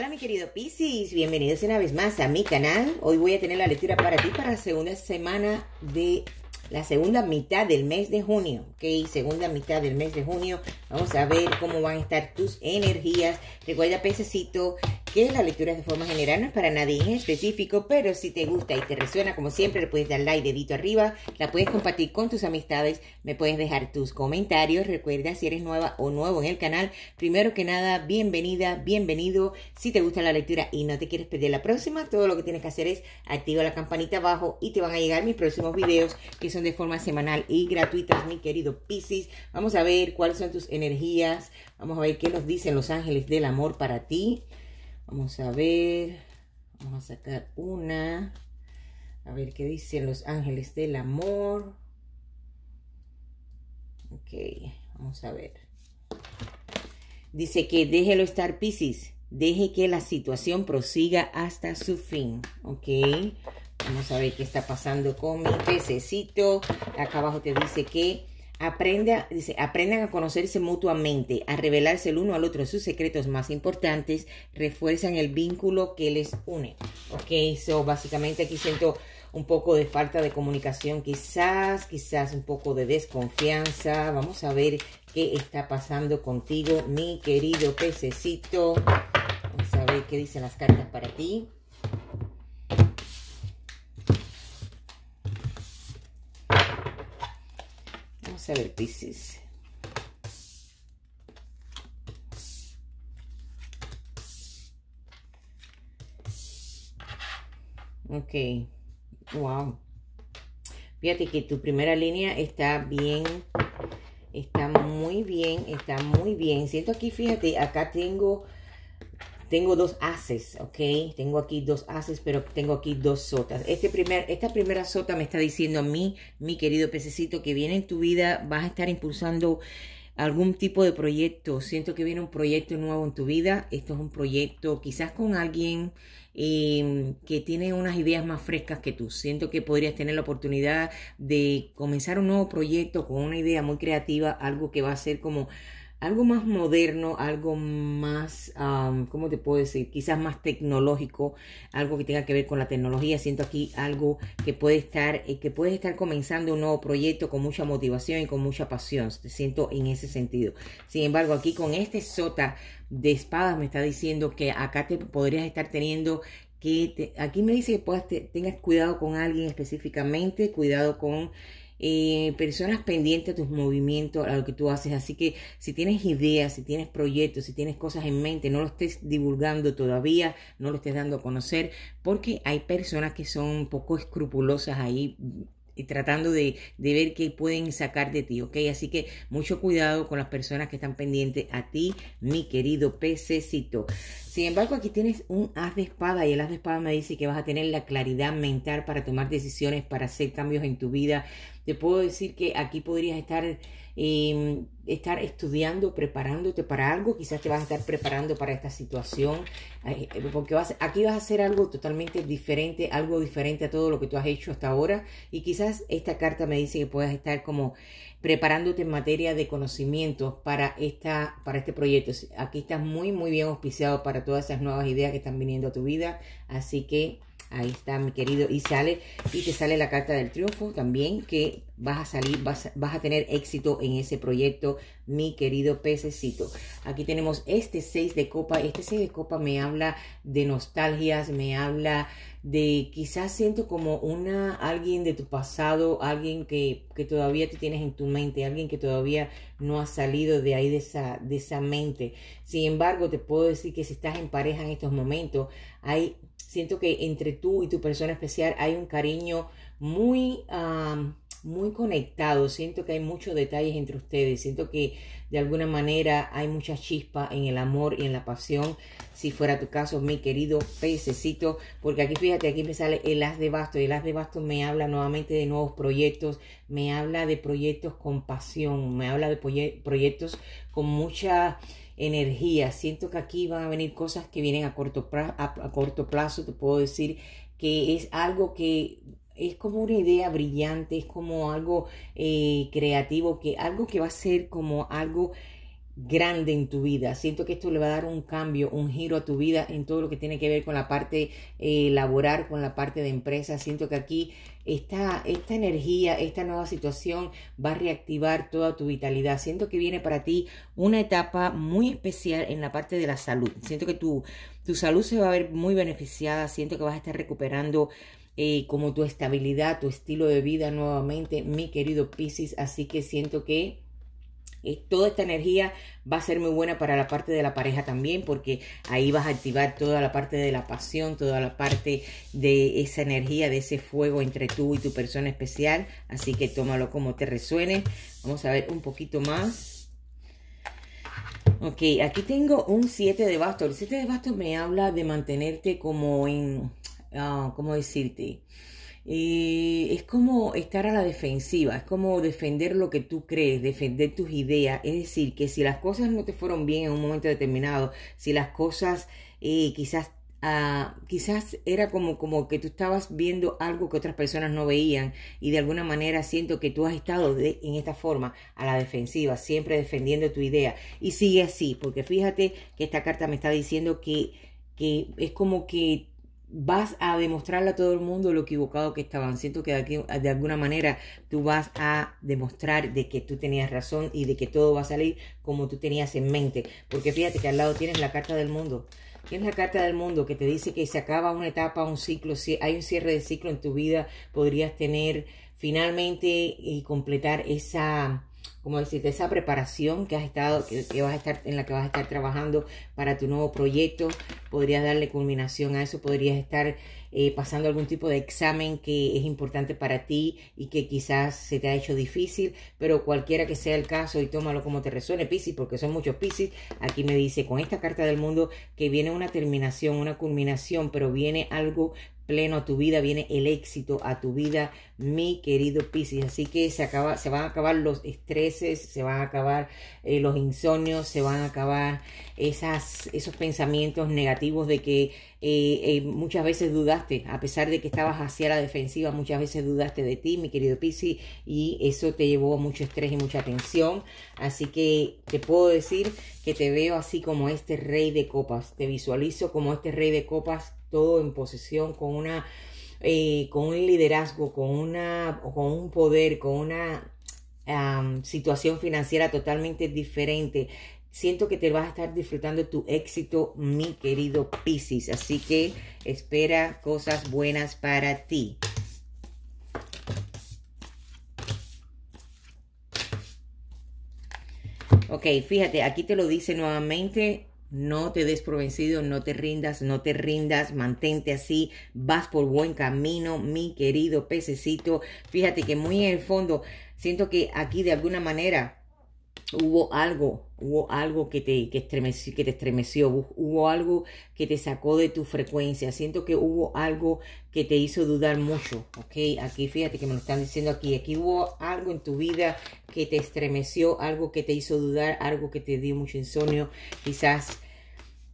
Hola mi querido Piscis, bienvenidos una vez más a mi canal. Hoy voy a tener la lectura para ti para la segunda semana de la segunda mitad del mes de junio, ¿ok? Segunda mitad del mes de junio. Vamos a ver cómo van a estar tus energías. Recuerda, pececito, que la lectura de forma general, no es para nadie en específico, pero si te gusta y te resuena, como siempre, le puedes dar like, dedito arriba, la puedes compartir con tus amistades, me puedes dejar tus comentarios. Recuerda, si eres nueva o nuevo en el canal, primero que nada, bienvenida, bienvenido. Si te gusta la lectura y no te quieres perder la próxima, todo lo que tienes que hacer es activar la campanita abajo y te van a llegar mis próximos videos que son de forma semanal y gratuitas, mi querido Piscis. Vamos a ver cuáles son tus energías, vamos a ver qué nos dicen los ángeles del amor para ti. Vamos a ver. Vamos a sacar una. A ver qué dicen los ángeles del amor. Ok, vamos a ver. Dice que déjelo estar, Pisces. Deje que la situación prosiga hasta su fin. Ok. Vamos a ver qué está pasando con mi pececito. Acá abajo te dice que Aprenda, dice, aprendan a conocerse mutuamente, a revelarse el uno al otro sus secretos más importantes, refuerzan el vínculo que les une. Ok, so básicamente aquí siento un poco de falta de comunicación, quizás, quizás un poco de desconfianza. Vamos a ver qué está pasando contigo, mi querido pececito. Vamos a ver qué dicen las cartas para ti. A ver, Pisces. Ok. Wow. Fíjate que tu primera línea está bien. Está muy bien. Está muy bien. Siento aquí, fíjate, acá tengo tengo dos haces, ¿ok? Tengo aquí dos haces, pero tengo aquí dos sotas. Este primer, esta primera sota me está diciendo a mí, mi querido pececito, que viene en tu vida, vas a estar impulsando algún tipo de proyecto. Siento que viene un proyecto nuevo en tu vida. Esto es un proyecto quizás con alguien em, que tiene unas ideas más frescas que tú. Siento que podrías tener la oportunidad de comenzar un nuevo proyecto con una idea muy creativa, algo que va a ser como algo más moderno, algo más, ¿cómo te puedo decir? Quizás más tecnológico, algo que tenga que ver con la tecnología. Siento aquí algo que puede estar, eh, que puedes estar comenzando un nuevo proyecto con mucha motivación y con mucha pasión. Te siento en ese sentido. Sin embargo, aquí con este sota de espadas me está diciendo que acá te podrías estar teniendo que, aquí me dice que puedas tengas cuidado con alguien específicamente, cuidado con eh, personas pendientes a tus movimientos, a lo que tú haces. Así que si tienes ideas, si tienes proyectos, si tienes cosas en mente, no lo estés divulgando todavía, no lo estés dando a conocer, porque hay personas que son poco escrupulosas ahí y tratando de, de, ver qué pueden sacar de ti, ¿ok? Así que mucho cuidado con las personas que están pendientes a ti, mi querido pececito. Sin embargo, aquí tienes un as de espada y el as de espada me dice que vas a tener la claridad mental para tomar decisiones, para hacer cambios en tu vida. Te puedo decir que aquí podrías estar Em, estar estudiando, preparándote para algo, quizás te vas a estar preparando para esta situación, eh, porque vas, aquí vas a hacer algo totalmente diferente, algo diferente a todo lo que tú has hecho hasta ahora, y quizás esta carta me dice que puedas estar como preparándote en materia de conocimiento para, esta, para este proyecto. Aquí estás muy, muy bien auspiciado para todas esas nuevas ideas que están viniendo a tu vida, así que Ahí está, mi querido. Y sale, y te sale la carta del triunfo también, que vas a salir, vas, vas, a tener éxito en ese proyecto, mi querido pececito. Aquí tenemos este 6 de copa. Este 6 de copa me habla de nostalgias, me habla de quizás siento como una, alguien de tu pasado, alguien que, que todavía te tienes en tu mente, alguien que todavía no ha salido de ahí de esa, de esa mente. Sin embargo, te puedo decir que si estás en pareja en estos momentos, hay Siento que entre tú y tu persona especial hay un cariño muy, muy conectado. Siento que hay muchos detalles entre ustedes. Siento que de alguna manera hay mucha chispa en el amor y en la pasión. Si fuera tu caso, mi querido pececito, porque aquí fíjate, aquí me sale el as de basto. El as de basto me habla nuevamente de nuevos proyectos, me habla de proyectos con pasión, me habla de proyectos con mucha energía. Siento que aquí van a venir cosas que vienen a corto, a, corto plazo. Te puedo decir que es algo que es como una idea brillante, es como algo eh, creativo, que algo que va a ser como algo grande en tu vida. Siento que esto le va a dar un cambio, un giro a tu vida en todo lo que tiene que ver con la parte eh, laboral, con la parte de empresa. Siento que aquí esta, esta energía, esta nueva situación va a reactivar toda tu vitalidad. Siento que viene para ti una etapa muy especial en la parte de la salud. Siento que tu, tu salud se va a ver muy beneficiada. Siento que vas a estar recuperando eh, como tu estabilidad, tu estilo de vida nuevamente, mi querido Pisces. Así que siento que toda esta energía va a ser muy buena para la parte de la pareja también, porque ahí vas a activar toda la parte de la pasión, toda la parte de esa energía, de ese fuego entre tú y tu persona especial. Así que tómalo como te resuene. Vamos a ver un poquito más. Ok, aquí tengo un 7 de bastos. El 7 de bastos me habla de mantenerte como en, uh, ¿cómo decirte? Eh, es como estar a la defensiva, es como defender lo que tú crees, defender tus ideas. Es decir, que si las cosas no te fueron bien en un momento determinado, si las cosas eh, quizás Uh, quizás era como, como que tú estabas viendo algo que otras personas no veían y de alguna manera siento que tú has estado de, en esta forma a la defensiva, siempre defendiendo tu idea y sigue así, porque fíjate que esta carta me está diciendo que, que es como que vas a demostrarle a todo el mundo lo equivocado que estaban. Siento que de, de, alguna manera tú vas a demostrar de que tú tenías razón y de que todo va a salir como tú tenías en mente. Porque fíjate que al lado tienes la carta del mundo. Tienes la carta del mundo que te dice que se acaba una etapa, un ciclo. Si hay un cierre de ciclo en tu vida, podrías tener finalmente y completar esa como decirte, esa preparación que has estado, que, vas a estar, en la que vas a estar trabajando para tu nuevo proyecto, podrías darle culminación a eso, podrías estar eh, pasando algún tipo de examen que es importante para ti y que quizás se te ha hecho difícil, pero cualquiera que sea el caso y tómalo como te resuene, Piscis, porque son muchos Piscis, aquí me dice con esta carta del mundo que viene una terminación, una culminación, pero viene algo pleno a tu vida, viene el éxito a tu vida, mi querido Piscis. Así que se, acaba, se van a acabar los estreses, se van a acabar eh, los insomnios, se van a acabar esas, esos pensamientos negativos de que eh, eh, muchas veces dudaste, a pesar de que estabas hacia la defensiva, muchas veces dudaste de ti, mi querido Piscis, y eso te llevó a mucho estrés y mucha tensión. Así que te puedo decir que te veo así como este rey de copas, te visualizo como este rey de copas todo en posesión, con una eh, con un liderazgo, con una con un poder, con una situación financiera totalmente diferente. Siento que te vas a estar disfrutando tu éxito, mi querido Piscis. Así que espera cosas buenas para ti. Ok, fíjate, aquí te lo dice nuevamente no te des por vencido, no te rindas, no te rindas, mantente así, vas por buen camino, mi querido pececito. Fíjate que muy en el fondo, siento que aquí de alguna manera hubo algo, hubo algo que te, que estremeció, que te estremeció, hubo algo que te sacó de tu frecuencia. Siento que hubo algo que te hizo dudar mucho, ¿ok? Aquí fíjate que me lo están diciendo aquí. Aquí hubo algo en tu vida que te estremeció, algo que te hizo dudar, algo que te dio mucho insomnio. Quizás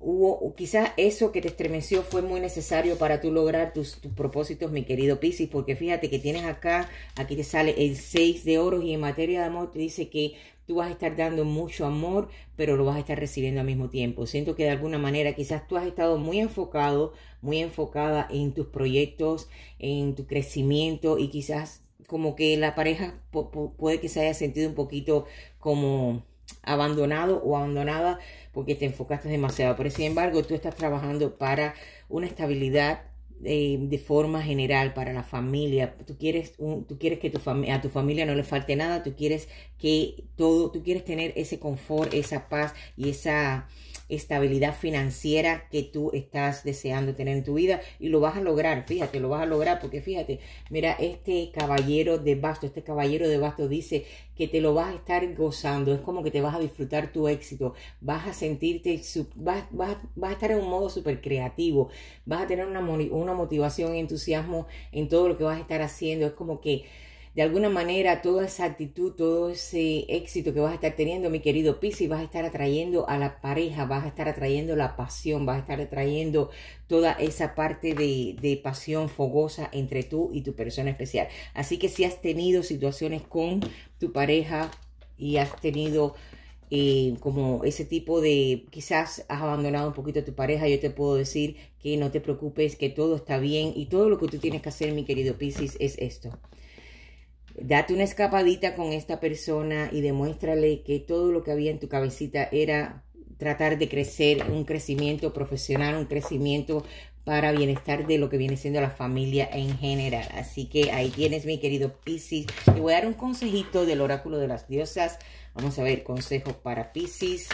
hubo, quizás eso que te estremeció fue muy necesario para tú lograr tus, propósitos, mi querido Piscis, porque fíjate que tienes acá, aquí te sale el 6 de oro y en materia de amor te dice que tú vas a estar dando mucho amor, pero lo vas a estar recibiendo al mismo tiempo. Siento que de alguna manera quizás tú has estado muy enfocado, muy enfocada en tus proyectos, en tu crecimiento y quizás como que la pareja puede que se haya sentido un poquito como abandonado o abandonada porque te enfocaste demasiado. Pero sin embargo, tú estás trabajando para una estabilidad eh, de forma general para la familia. Tú quieres, tú quieres que tu a tu familia no le falte nada. Tú quieres que todo, tú quieres tener ese confort, esa paz y esa estabilidad financiera que tú estás deseando tener en tu vida y lo vas a lograr, fíjate, lo vas a lograr porque fíjate, mira, este caballero de basto, este caballero de basto dice que te lo vas a estar gozando, es como que te vas a disfrutar tu éxito, vas a sentirte, vas, vas, vas a estar en un modo súper creativo, vas a tener una, una motivación y entusiasmo en todo lo que vas a estar haciendo, es como que de alguna manera toda esa actitud, todo ese éxito que vas a estar teniendo, mi querido Piscis, vas a estar atrayendo a la pareja, vas a estar atrayendo la pasión, vas a estar atrayendo toda esa parte de, pasión fogosa entre tú y tu persona especial. Así que si has tenido situaciones con tu pareja y has tenido eh, como ese tipo de, quizás has abandonado un poquito a tu pareja, yo te puedo decir que no te preocupes, que todo está bien y todo lo que tú tienes que hacer, mi querido Piscis, es esto. Date una escapadita con esta persona y demuéstrale que todo lo que había en tu cabecita era tratar de crecer, un crecimiento profesional, un crecimiento para bienestar de lo que viene siendo la familia en general. Así que ahí tienes mi querido Piscis. Te voy a dar un consejito del oráculo de las diosas. Vamos a ver consejos para Piscis.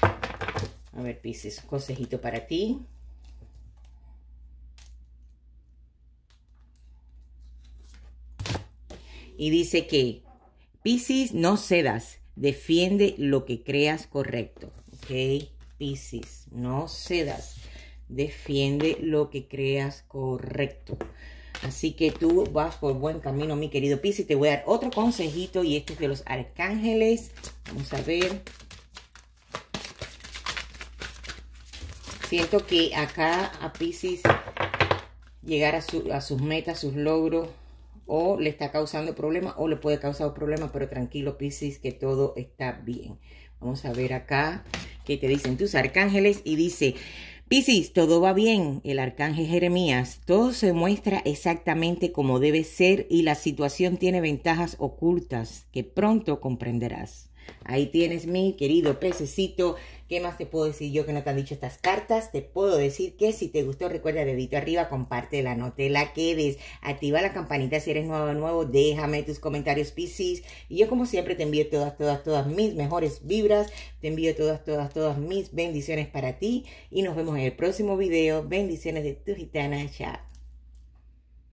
A ver Piscis, consejito para ti. Y dice que Piscis no cedas, defiende lo que creas correcto. ¿Ok? Piscis, no cedas. Defiende lo que creas correcto. Así que tú vas por buen camino, mi querido Piscis. Te voy a dar otro consejito y este es de los arcángeles. Vamos a ver. Siento que acá a Piscis llegar a, a sus metas, sus logros, o le está causando problemas o le puede causar problemas, pero tranquilo, Piscis, que todo está bien. Vamos a ver acá qué te dicen tus arcángeles y dice, Piscis, todo va bien. El arcángel Jeremías, todo se muestra exactamente como debe ser y la situación tiene ventajas ocultas que pronto comprenderás. Ahí tienes mi querido pececito. ¿Qué más te puedo decir yo que no te han dicho estas cartas? Te puedo decir que si te gustó, recuerda dedito arriba, comparte la no te la quedes. Activa la campanita si eres nuevo nuevo. Déjame tus comentarios, Piscis. Y yo como siempre te envío todas, todas, todas mis mejores vibras. Te envío todas, todas, todas mis bendiciones para ti. Y nos vemos en el próximo video. Bendiciones de tu gitana. Chao.